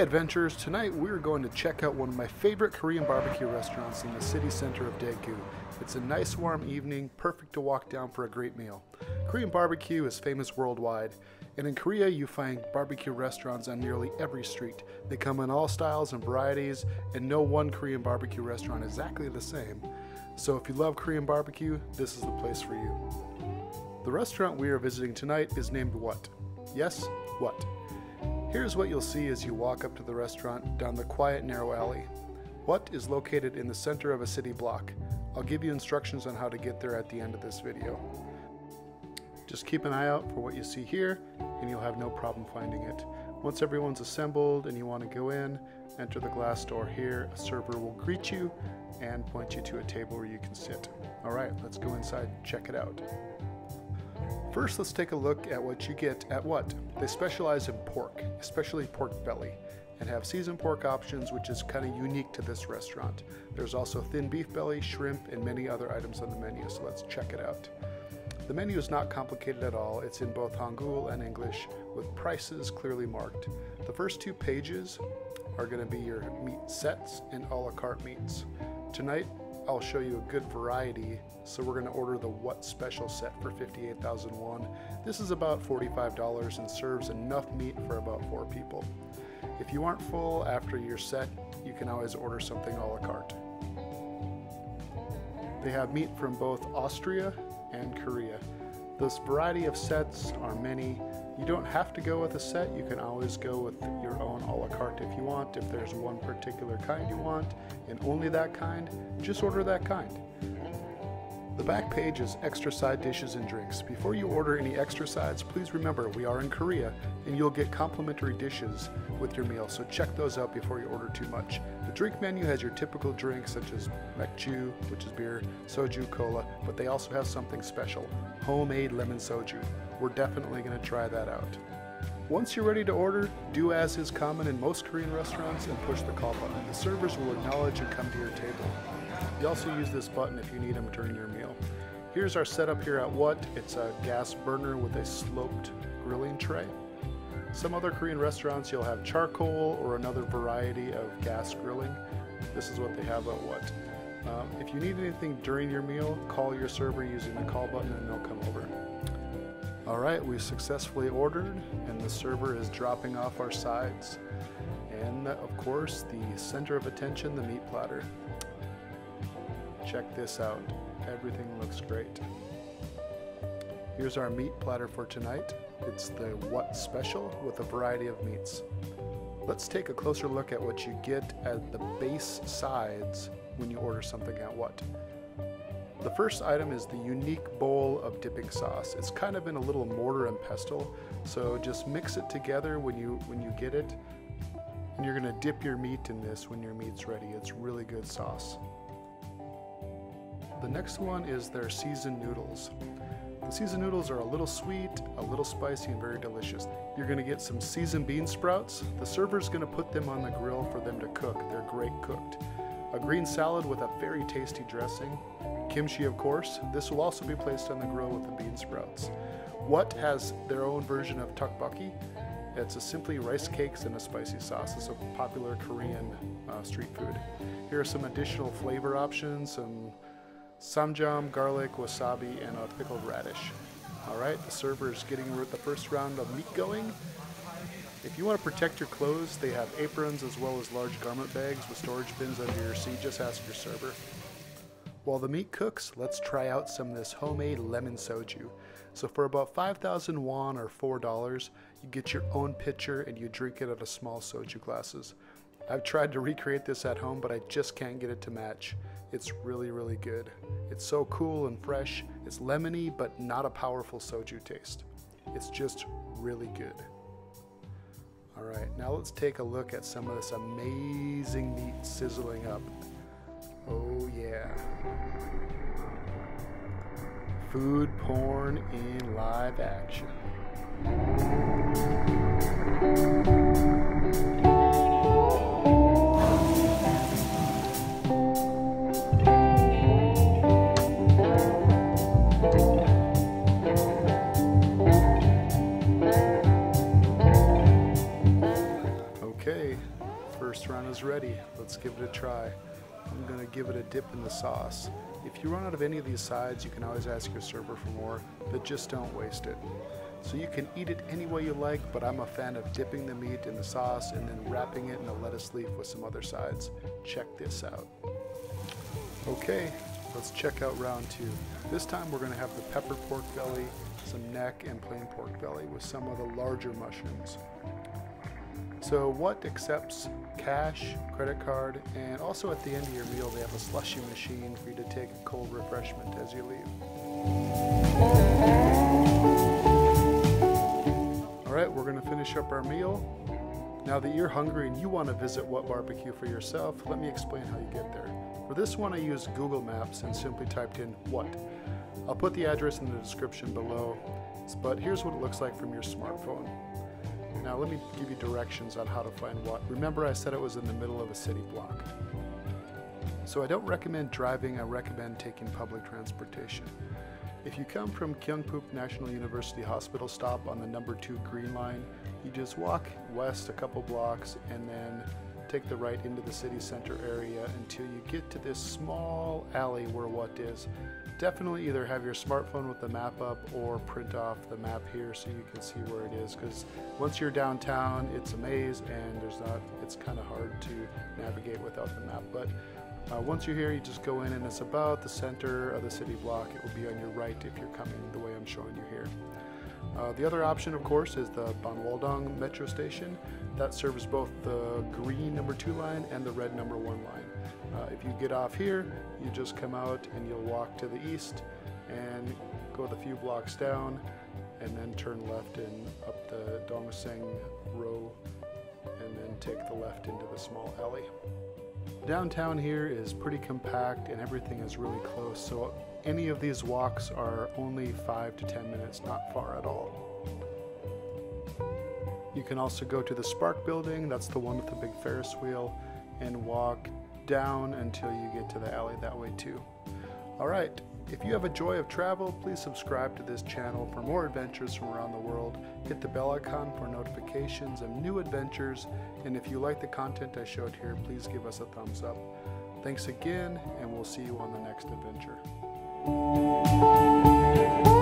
adventurers, tonight we're going to check out one of my favorite Korean barbecue restaurants in the city center of Daegu. It's a nice warm evening, perfect to walk down for a great meal. Korean barbecue is famous worldwide, and in Korea you find barbecue restaurants on nearly every street. They come in all styles and varieties, and no one Korean barbecue restaurant is exactly the same. So if you love Korean barbecue, this is the place for you. The restaurant we are visiting tonight is named What? Yes, What? Here's what you'll see as you walk up to the restaurant down the quiet, narrow alley. What is located in the center of a city block. I'll give you instructions on how to get there at the end of this video. Just keep an eye out for what you see here and you'll have no problem finding it. Once everyone's assembled and you want to go in, enter the glass door here. A server will greet you and point you to a table where you can sit. All right, let's go inside check it out. First, let's take a look at what you get at what. They specialize in pork, especially pork belly, and have seasoned pork options, which is kind of unique to this restaurant. There's also thin beef belly, shrimp, and many other items on the menu, so let's check it out. The menu is not complicated at all. It's in both Hangul and English, with prices clearly marked. The first two pages are going to be your meat sets and a la carte meats. Tonight, I'll show you a good variety. So we're gonna order the What Special set for 58,001. This is about $45 and serves enough meat for about four people. If you aren't full after your set, you can always order something a la carte. They have meat from both Austria and Korea. This variety of sets are many you don't have to go with a set, you can always go with your own a la carte if you want. If there's one particular kind you want and only that kind, just order that kind. The back page is extra side dishes and drinks. Before you order any extra sides, please remember we are in Korea and you'll get complimentary dishes with your meal, so check those out before you order too much. The drink menu has your typical drinks such as makju, which is beer, soju, cola, but they also have something special, homemade lemon soju. We're definitely going to try that out. Once you're ready to order, do as is common in most Korean restaurants and push the call button. The servers will acknowledge and come to your table. You also use this button if you need them during your meal. Here's our setup here at What. It's a gas burner with a sloped grilling tray. Some other Korean restaurants you'll have charcoal or another variety of gas grilling. This is what they have at What. Um, if you need anything during your meal, call your server using the call button and they'll come over. All right, we successfully ordered and the server is dropping off our sides. And of course, the center of attention, the meat platter. Check this out. Everything looks great. Here's our meat platter for tonight. It's the What Special with a variety of meats. Let's take a closer look at what you get at the base sides when you order something at What. The first item is the unique bowl of dipping sauce. It's kind of in a little mortar and pestle, so just mix it together when you when you get it. And you're gonna dip your meat in this when your meat's ready. It's really good sauce. The next one is their seasoned noodles. The seasoned noodles are a little sweet, a little spicy, and very delicious. You're gonna get some seasoned bean sprouts. The server's gonna put them on the grill for them to cook. They're great cooked. A green salad with a very tasty dressing. Kimchi, of course. This will also be placed on the grill with the bean sprouts. What has their own version of tteokbokki. It's a simply rice cakes and a spicy sauce. It's a popular Korean uh, street food. Here are some additional flavor options, some ssamjang, garlic, wasabi, and a pickled radish. All right, the server is getting the first round of meat going. If you want to protect your clothes, they have aprons as well as large garment bags with storage bins under your seat. Just ask your server. While the meat cooks, let's try out some of this homemade lemon soju. So for about 5,000 won or $4, you get your own pitcher and you drink it out of small soju glasses. I've tried to recreate this at home, but I just can't get it to match. It's really, really good. It's so cool and fresh. It's lemony, but not a powerful soju taste. It's just really good. All right, now let's take a look at some of this amazing meat sizzling up. Oh yeah. Food porn in live action. It a try. I'm gonna give it a dip in the sauce. If you run out of any of these sides, you can always ask your server for more, but just don't waste it. So you can eat it any way you like, but I'm a fan of dipping the meat in the sauce and then wrapping it in a lettuce leaf with some other sides. Check this out. Okay, let's check out round two. This time we're gonna have the pepper pork belly, some neck, and plain pork belly with some of the larger mushrooms. So what accepts cash, credit card, and also at the end of your meal they have a slushy machine for you to take a cold refreshment as you leave. Alright, we're going to finish up our meal. Now that you're hungry and you want to visit What Barbecue for yourself, let me explain how you get there. For this one I used Google Maps and simply typed in what. I'll put the address in the description below, but here's what it looks like from your smartphone. Now let me give you directions on how to find what. Remember I said it was in the middle of a city block. So I don't recommend driving, I recommend taking public transportation. If you come from Kyungpook National University Hospital stop on the number 2 Green Line, you just walk west a couple blocks and then take the right into the city center area until you get to this small alley where what is. Definitely either have your smartphone with the map up or print off the map here so you can see where it is because once you're downtown it's a maze and there's not it's kind of hard to navigate without the map. But uh, once you're here you just go in and it's about the center of the city block. It will be on your right if you're coming the way I'm showing you here uh, the other option of course is the Banwoldang metro station that serves both the green number two line and the red number one line uh, if you get off here, you just come out and you'll walk to the east and go the few blocks down and then turn left and up the Dongseng Row and then take the left into the small alley. Downtown here is pretty compact and everything is really close, so any of these walks are only 5 to 10 minutes, not far at all. You can also go to the Spark building, that's the one with the big Ferris wheel, and walk down until you get to the alley that way too. Alright, if you have a joy of travel, please subscribe to this channel for more adventures from around the world. Hit the bell icon for notifications of new adventures, and if you like the content I showed here, please give us a thumbs up. Thanks again, and we'll see you on the next adventure. Música